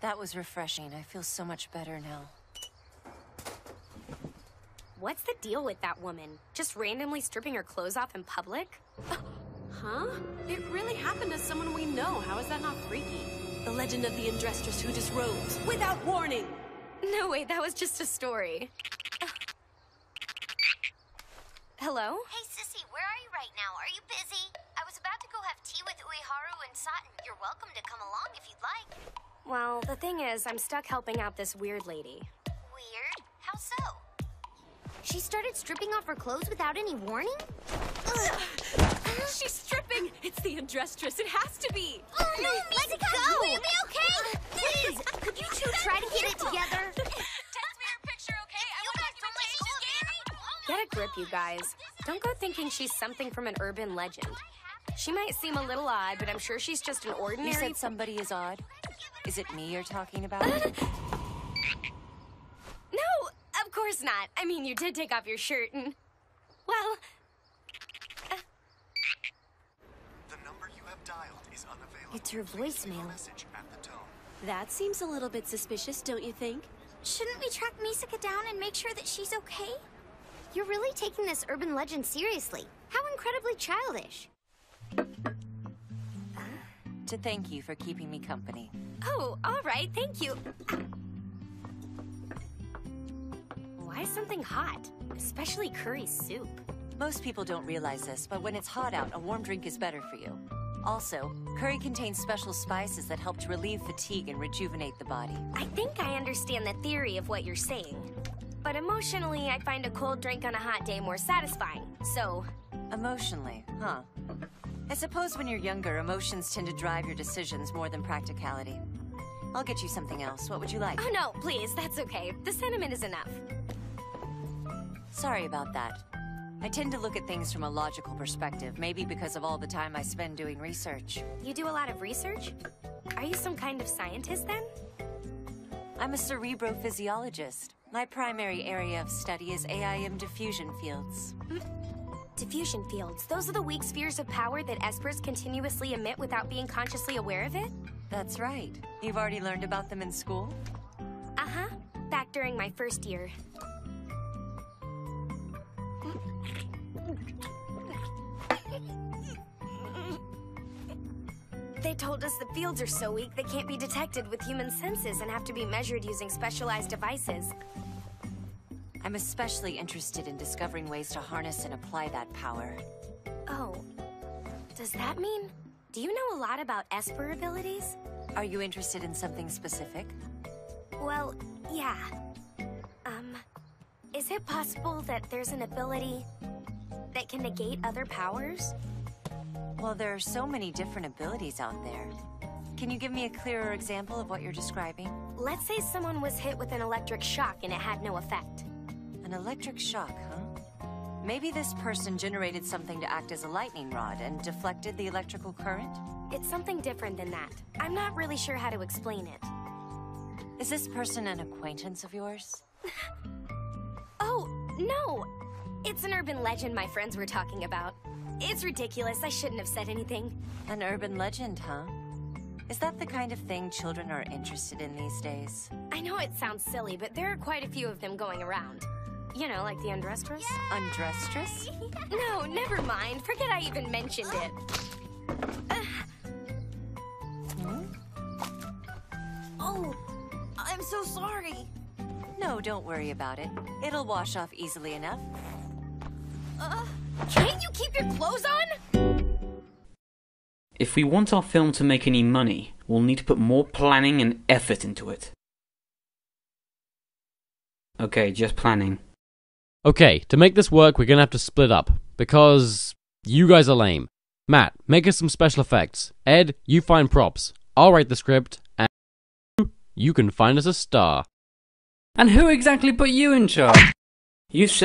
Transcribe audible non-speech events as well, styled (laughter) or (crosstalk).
That was refreshing. I feel so much better now. What's the deal with that woman? Just randomly stripping her clothes off in public? (gasps) Huh? It really happened to someone we know. How is that not freaky? The legend of the Andrestress who disrobes without warning. No, wait, that was just a story. (sighs) Hello? Hey, Sissy, where are you right now? Are you busy? I was about to go have tea with Uiharu and Saten. You're welcome to come along if you'd like. Well, the thing is, I'm stuck helping out this weird lady. Weird? How so? She started stripping off her clothes without any warning? She's stripping! It's the Andrestress. It has to be! Oh, no, let it go! Will you be okay? Please, could you two try to get it together? Text me her picture, okay? I want documentation. Get a grip, you guys. Don't go thinking she's something from an urban legend. She might seem a little odd, but I'm sure she's just an ordinary. You said somebody is odd? Is it me you're talking about? (laughs) No, of course not. I mean, you did take off your shirt and. Well, The number you have dialed is unavailable. It's her Please leave a voicemail. message at the tone. That seems a little bit suspicious, don't you think? Shouldn't we track Misaka down and make sure that she's okay? You're really taking this urban legend seriously. How incredibly childish. To thank you for keeping me company. oh, all right, thank you. Why something hot? Especially curry soup. Most people don't realize this, but when it's hot out, a warm drink is better for you. Also, curry contains special spices that help to relieve fatigue and rejuvenate the body. I think I understand the theory of what you're saying. But emotionally, I find a cold drink on a hot day more satisfying. So, Emotionally, huh? I suppose when you're younger, emotions tend to drive your decisions more than practicality. I'll get you something else. What would you like? oh no, please, that's okay. The sentiment is enough. Sorry about that. I tend to look at things from a logical perspective, maybe because of all the time I spend doing research. You do a lot of research? Are you some kind of scientist then? I'm a cerebrophysiologist. My primary area of study is AIM diffusion fields. Hmm? Diffusion fields. Those are the weak spheres of power that espers continuously emit without being consciously aware of it? That's right. You've already learned about them in school? Uh huh. Back during my first year. They told us the fields are so weak they can't be detected with human senses and have to be measured using specialized devices. I'm especially interested in discovering ways to harness and apply that power. Oh. Does that mean? Do you know a lot about Esper abilities? Are you interested in something specific? Well, yeah. Um, is it possible that there's an ability that can negate other powers? Well, there are so many different abilities out there. Can you give me a clearer example of what you're describing? Let's say someone was hit with an electric shock and it had no effect. An electric shock, huh? Maybe this person generated something to act as a lightning rod and deflected the electrical current? It's something different than that. I'm not really sure how to explain it. Is this person an acquaintance of yours? (laughs) Oh, no! It's an urban legend my friends were talking about. It's ridiculous. I shouldn't have said anything. An urban legend, huh? Is that the kind of thing children are interested in these days? I know it sounds silly, but there are quite a few of them going around. You know, like the Undrestress? Undrestress? (laughs) No, never mind. Forget I even mentioned it. Oh, I'm so sorry. No, don't worry about it. It'll wash off easily enough. Uh, can't you keep your clothes on? If we want our film to make any money, we'll need to put more planning and effort into it. Okay, just planning. Okay, to make this work, we're gonna have to split up because you guys are lame. Matt, make us some special effects. Ed, you find props. I'll write the script, and you can find us a star. And who exactly put you in charge? You said